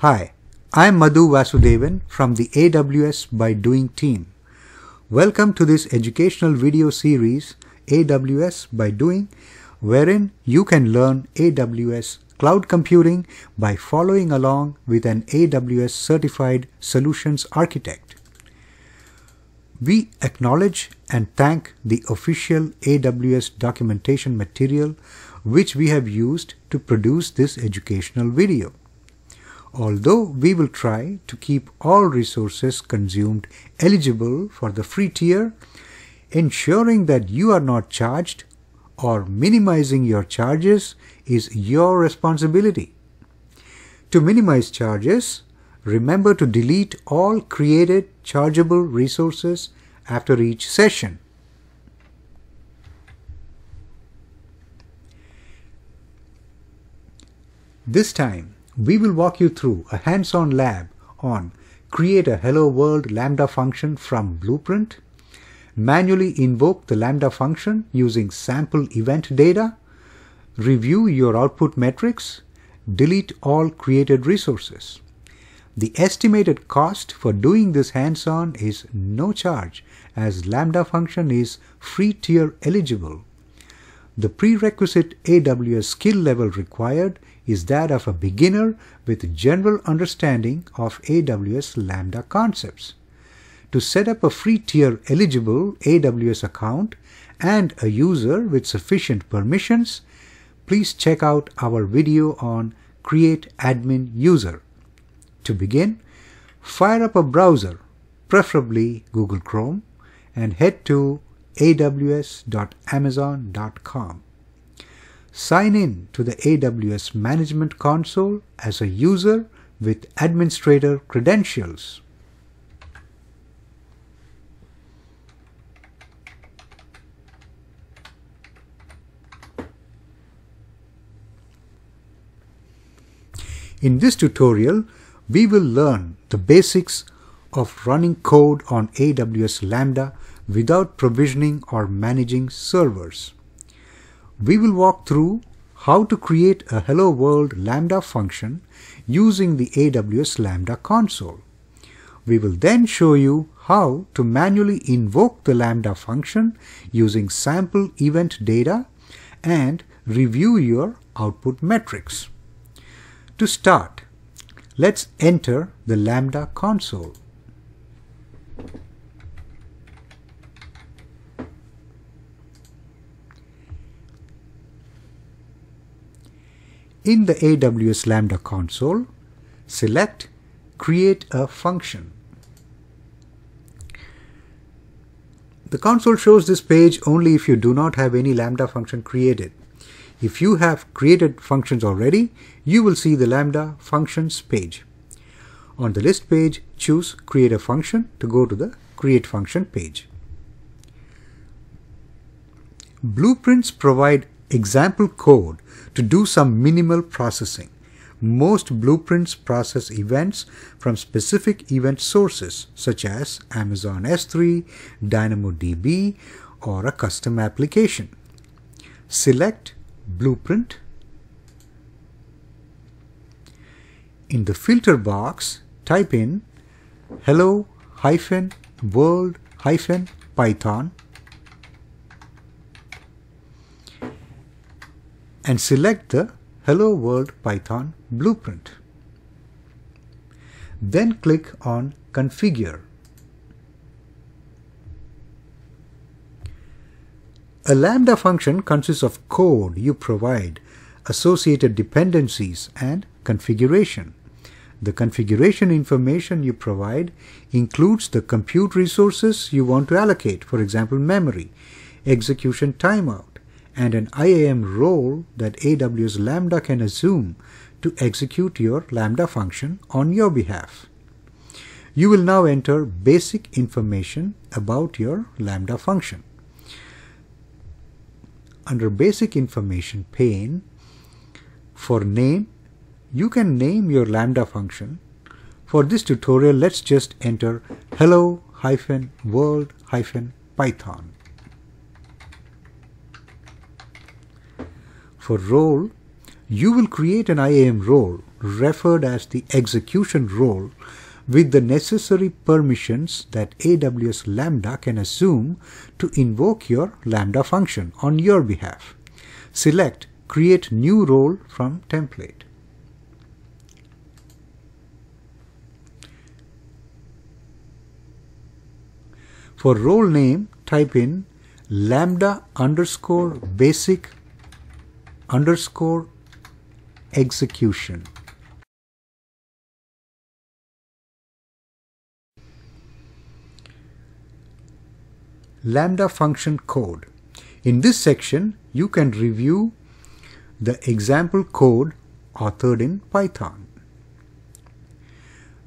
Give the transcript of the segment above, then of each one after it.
Hi, I'm Madhu Vasudevan from the AWS by Doing team. Welcome to this educational video series AWS by Doing wherein you can learn AWS cloud computing by following along with an AWS certified solutions architect. We acknowledge and thank the official AWS documentation material which we have used to produce this educational video. Although we will try to keep all resources consumed eligible for the free tier, ensuring that you are not charged or minimizing your charges is your responsibility. To minimize charges, remember to delete all created chargeable resources after each session. This time, we will walk you through a hands-on lab on create a Hello World Lambda function from Blueprint, manually invoke the Lambda function using sample event data, review your output metrics, delete all created resources. The estimated cost for doing this hands-on is no charge as Lambda function is free tier eligible. The prerequisite AWS skill level required is that of a beginner with general understanding of AWS Lambda concepts. To set up a free tier eligible AWS account and a user with sufficient permissions, please check out our video on Create Admin User. To begin, fire up a browser, preferably Google Chrome, and head to aws.amazon.com. Sign in to the AWS Management Console as a user with administrator credentials. In this tutorial, we will learn the basics of running code on AWS Lambda without provisioning or managing servers. We will walk through how to create a Hello World Lambda function using the AWS Lambda console. We will then show you how to manually invoke the Lambda function using sample event data and review your output metrics. To start, let's enter the Lambda console. In the AWS Lambda console, select Create a Function. The console shows this page only if you do not have any Lambda function created. If you have created functions already, you will see the Lambda functions page. On the list page, choose Create a Function to go to the Create Function page. Blueprints provide example code to do some minimal processing. Most blueprints process events from specific event sources such as Amazon S3, DynamoDB, or a custom application. Select Blueprint. In the filter box, type in hello hyphen world hyphen python and select the Hello World Python blueprint. Then click on Configure. A Lambda function consists of code you provide, associated dependencies, and configuration. The configuration information you provide includes the compute resources you want to allocate, for example, memory, execution timeout, and an IAM role that AWS Lambda can assume to execute your Lambda function on your behalf. You will now enter basic information about your Lambda function. Under Basic Information pane, for name, you can name your Lambda function. For this tutorial, let's just enter hello-world-python. For role, you will create an IAM role referred as the execution role with the necessary permissions that AWS Lambda can assume to invoke your Lambda function on your behalf. Select Create New Role from Template. For role name, type in lambda underscore basic underscore execution. Lambda function code. In this section, you can review the example code authored in Python.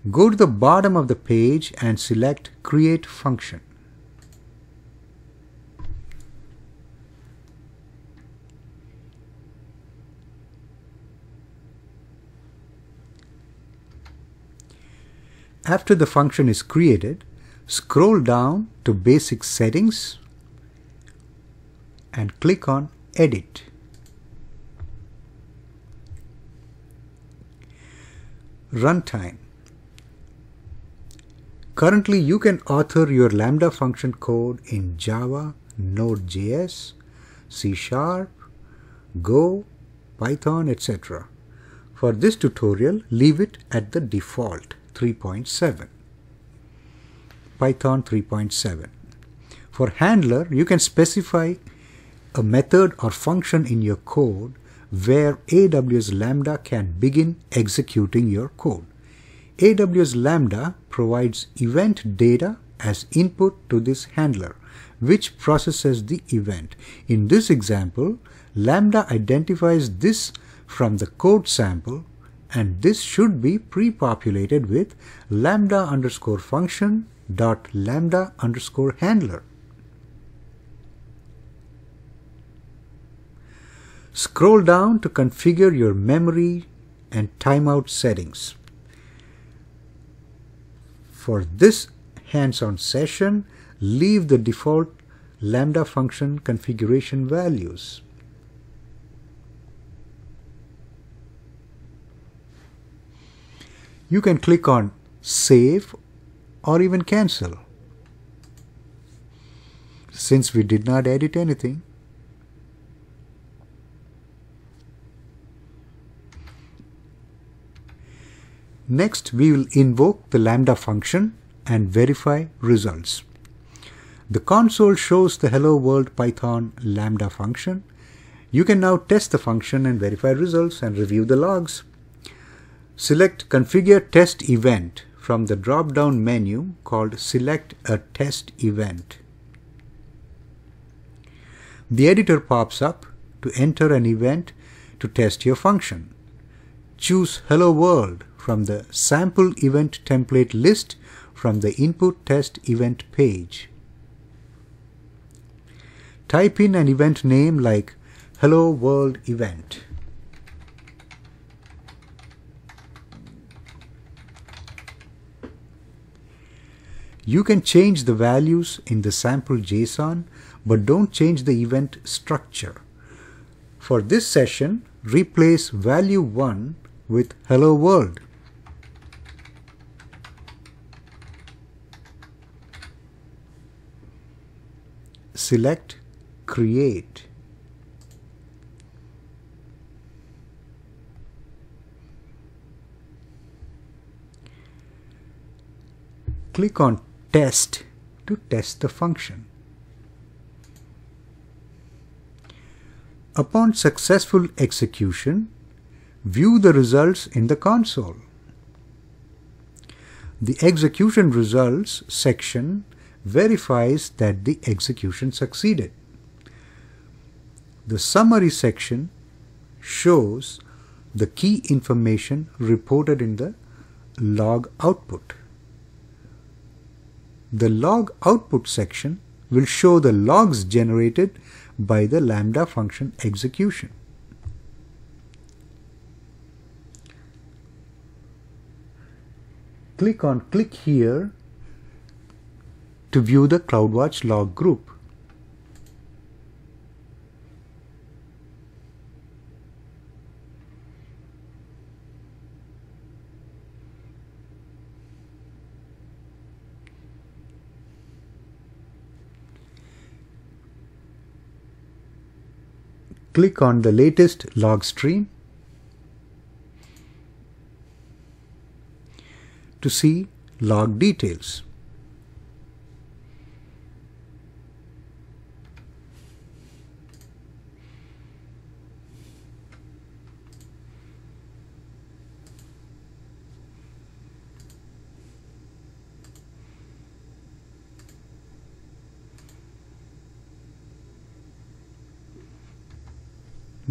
Go to the bottom of the page and select Create Function. After the function is created, scroll down to Basic Settings and click on Edit. Runtime. Currently, you can author your Lambda function code in Java, Node.js, C Sharp, Go, Python, etc. For this tutorial, leave it at the default 3.7. Python 3.7. For handler, you can specify a method or function in your code where AWS Lambda can begin executing your code. AWS Lambda provides event data as input to this handler, which processes the event. In this example, Lambda identifies this from the code sample and this should be pre-populated with lambda underscore function dot lambda underscore handler. Scroll down to configure your memory and timeout settings. For this hands-on session, leave the default Lambda function configuration values. You can click on Save or even Cancel. Since we did not edit anything, Next, we will invoke the Lambda function and verify results. The console shows the Hello World Python Lambda function. You can now test the function and verify results and review the logs. Select Configure Test Event from the drop-down menu called Select a Test Event. The editor pops up to enter an event to test your function. Choose Hello World from the sample event template list from the input test event page. Type in an event name like Hello World Event. You can change the values in the sample JSON, but don't change the event structure. For this session, replace value 1 with Hello World. select create click on test to test the function upon successful execution view the results in the console the execution results section verifies that the execution succeeded. The summary section shows the key information reported in the log output. The log output section will show the logs generated by the Lambda function execution. Click on click here to view the CloudWatch log group. Click on the latest log stream to see log details.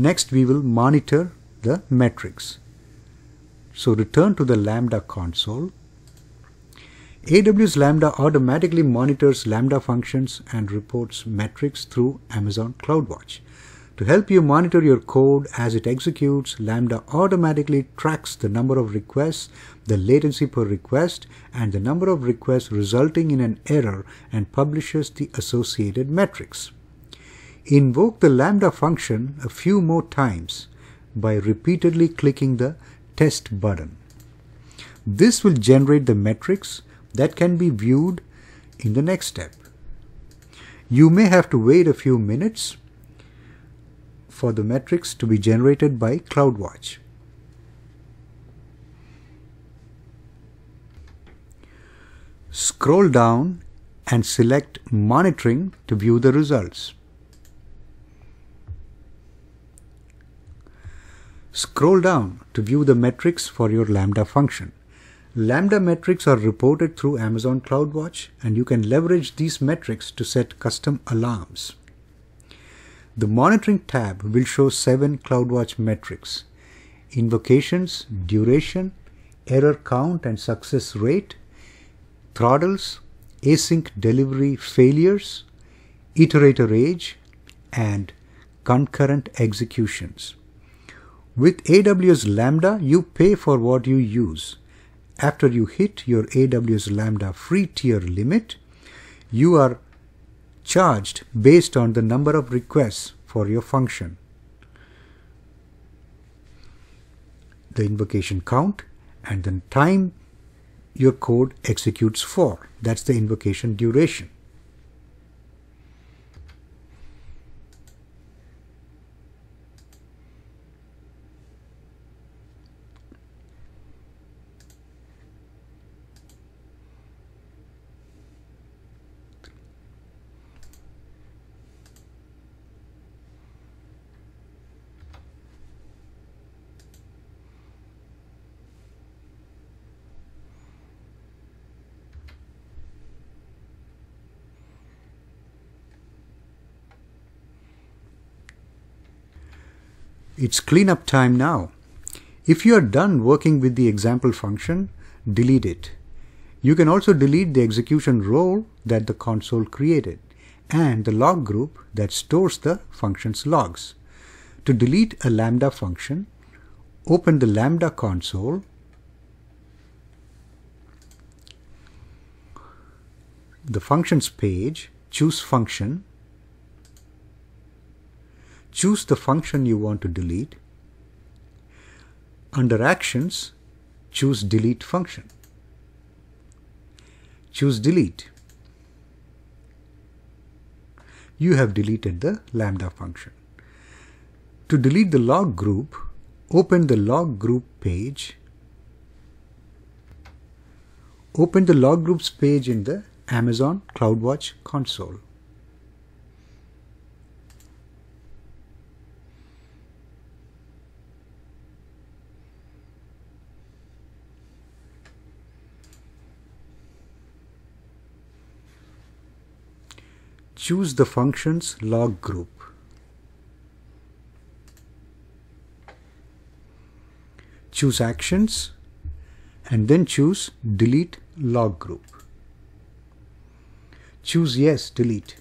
Next we will monitor the metrics. So return to the Lambda console. AWS Lambda automatically monitors Lambda functions and reports metrics through Amazon CloudWatch. To help you monitor your code as it executes, Lambda automatically tracks the number of requests, the latency per request, and the number of requests resulting in an error and publishes the associated metrics. Invoke the Lambda function a few more times by repeatedly clicking the test button. This will generate the metrics that can be viewed in the next step. You may have to wait a few minutes for the metrics to be generated by CloudWatch. Scroll down and select Monitoring to view the results. Scroll down to view the metrics for your Lambda function. Lambda metrics are reported through Amazon CloudWatch and you can leverage these metrics to set custom alarms. The Monitoring tab will show seven CloudWatch metrics. Invocations, duration, error count and success rate, throttles, async delivery failures, iterator age, and concurrent executions. With AWS Lambda, you pay for what you use. After you hit your AWS Lambda free tier limit, you are charged based on the number of requests for your function. The invocation count and the time your code executes for. That's the invocation duration. It's cleanup time now. If you are done working with the example function, delete it. You can also delete the execution role that the console created and the log group that stores the function's logs. To delete a Lambda function, open the Lambda console the functions page, choose function, choose the function you want to delete. Under Actions, choose Delete function. Choose Delete. You have deleted the Lambda function. To delete the log group, open the log group page. Open the log groups page in the Amazon CloudWatch console. Choose the function's log group. Choose Actions and then choose Delete Log Group. Choose Yes, Delete.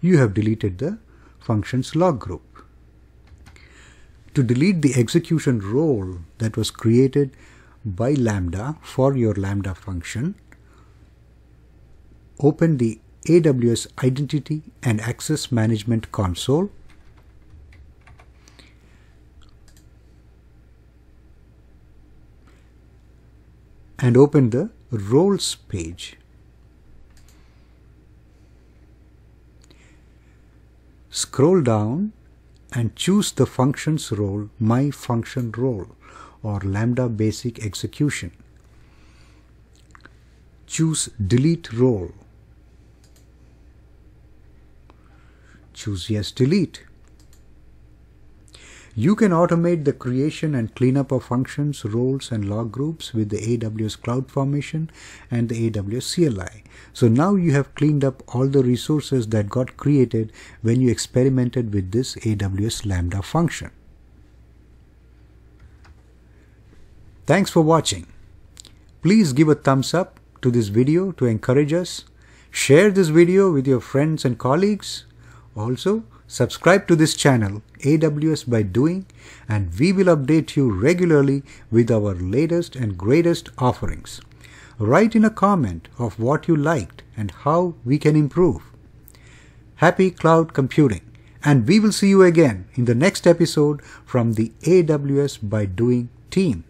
You have deleted the function's log group. To delete the execution role that was created by Lambda for your Lambda function, open the AWS Identity and Access Management console and open the roles page. scroll down and choose the functions role my function role or lambda basic execution. Choose delete role. Choose yes delete. You can automate the creation and cleanup of functions, roles, and log groups with the AWS CloudFormation and the AWS CLI. So now you have cleaned up all the resources that got created when you experimented with this AWS Lambda function. Thanks for watching. Please give a thumbs up to this video to encourage us. Share this video with your friends and colleagues. Also, Subscribe to this channel AWS by Doing and we will update you regularly with our latest and greatest offerings. Write in a comment of what you liked and how we can improve. Happy cloud computing and we will see you again in the next episode from the AWS by Doing team.